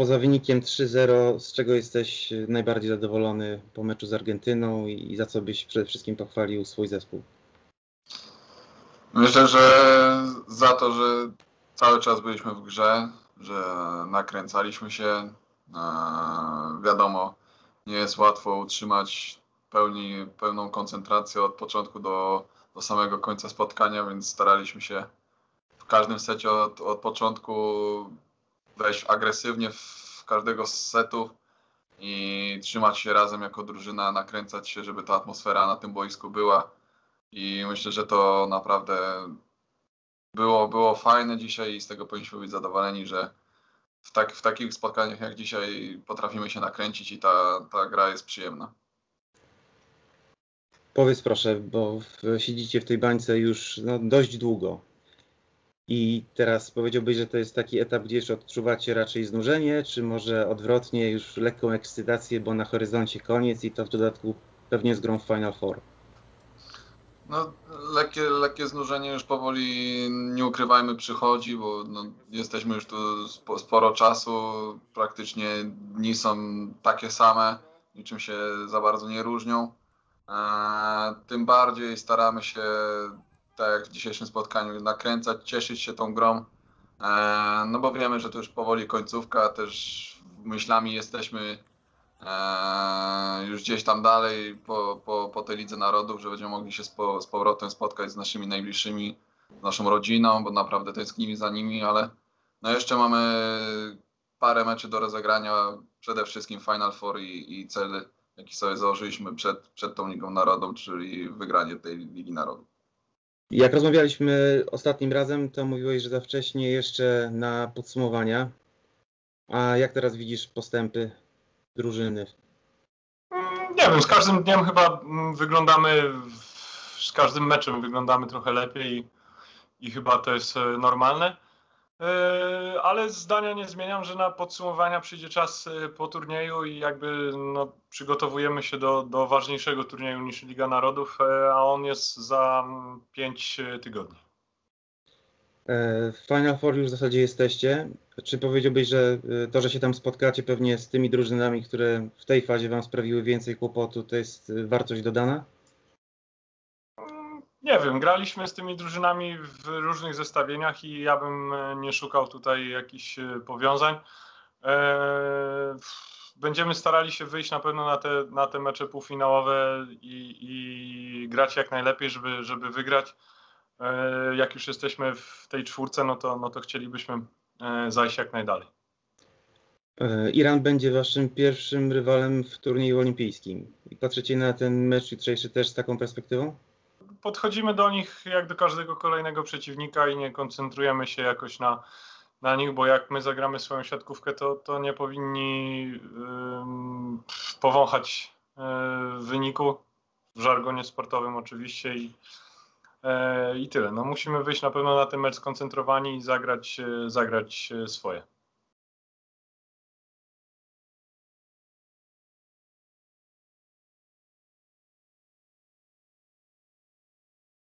poza wynikiem 3-0, z czego jesteś najbardziej zadowolony po meczu z Argentyną i za co byś przede wszystkim pochwalił swój zespół? Myślę, że za to, że cały czas byliśmy w grze, że nakręcaliśmy się. Wiadomo, nie jest łatwo utrzymać pełni, pełną koncentrację od początku do, do samego końca spotkania, więc staraliśmy się w każdym secie od, od początku wejść agresywnie w każdego z setów i trzymać się razem jako drużyna, nakręcać się, żeby ta atmosfera na tym boisku była. I myślę, że to naprawdę było, było fajne dzisiaj i z tego powinniśmy być zadowoleni, że w, tak, w takich spotkaniach jak dzisiaj potrafimy się nakręcić i ta, ta gra jest przyjemna. Powiedz proszę, bo siedzicie w tej bańce już no, dość długo. I teraz powiedziałbyś, że to jest taki etap, gdzie już odczuwacie raczej znużenie, czy może odwrotnie, już lekką ekscytację, bo na horyzoncie koniec i to w dodatku pewnie z grą Final Four. No, lekkie, lekkie znużenie już powoli, nie ukrywajmy, przychodzi, bo no, jesteśmy już tu sporo czasu, praktycznie dni są takie same, niczym się za bardzo nie różnią. Eee, tym bardziej staramy się, tak jak w dzisiejszym spotkaniu, nakręcać, cieszyć się tą grą, eee, no bo wiemy, że to już powoli końcówka, też myślami jesteśmy Eee, już gdzieś tam dalej po, po, po tej Lidze Narodów, że będziemy mogli się z, z powrotem spotkać z naszymi najbliższymi, z naszą rodziną, bo naprawdę tęsknimy za nimi, ale no jeszcze mamy parę meczy do rozegrania, przede wszystkim Final Four i, i cel, jaki sobie założyliśmy przed, przed tą Ligą Narodów, czyli wygranie tej Ligi Narodów. Jak rozmawialiśmy ostatnim razem, to mówiłeś, że za wcześnie jeszcze na podsumowania. A jak teraz widzisz postępy drużyny? Nie wiem, z każdym dniem chyba mm, wyglądamy, z każdym meczem wyglądamy trochę lepiej i, i chyba to jest e, normalne. E, ale zdania nie zmieniam, że na podsumowania przyjdzie czas e, po turnieju i jakby no, przygotowujemy się do, do ważniejszego turnieju niż Liga Narodów, a on jest za 5 mm, tygodni. W Final Four już w zasadzie jesteście. Czy powiedziałbyś, że to, że się tam spotkacie pewnie z tymi drużynami, które w tej fazie Wam sprawiły więcej kłopotu, to jest wartość dodana? Nie wiem, graliśmy z tymi drużynami w różnych zestawieniach i ja bym e, nie szukał tutaj jakichś e, powiązań. E, będziemy starali się wyjść na pewno na te, na te mecze półfinałowe i, i grać jak najlepiej, żeby, żeby wygrać. Jak już jesteśmy w tej czwórce, no to, no to chcielibyśmy zajść jak najdalej. Iran będzie waszym pierwszym rywalem w turnieju olimpijskim. Patrzycie na ten mecz jutrzejszy też z taką perspektywą? Podchodzimy do nich jak do każdego kolejnego przeciwnika i nie koncentrujemy się jakoś na, na nich, bo jak my zagramy swoją siatkówkę, to, to nie powinni yy, powąchać yy, wyniku w żargonie sportowym oczywiście i E, I tyle. No musimy wyjść na pewno na ten mecz skoncentrowani i zagrać, zagrać swoje.